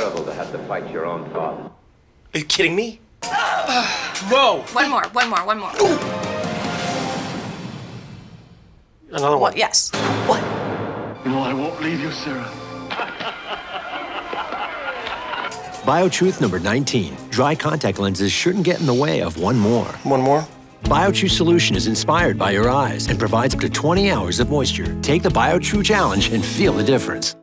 to have to fight your own father. Are you kidding me? Whoa! One more, one more, one more. Another one. What? Yes. What? You know I won't leave you, Sarah. BioTruth number 19. Dry contact lenses shouldn't get in the way of one more. One more? BioTrue solution is inspired by your eyes and provides up to 20 hours of moisture. Take the BioTrue challenge and feel the difference.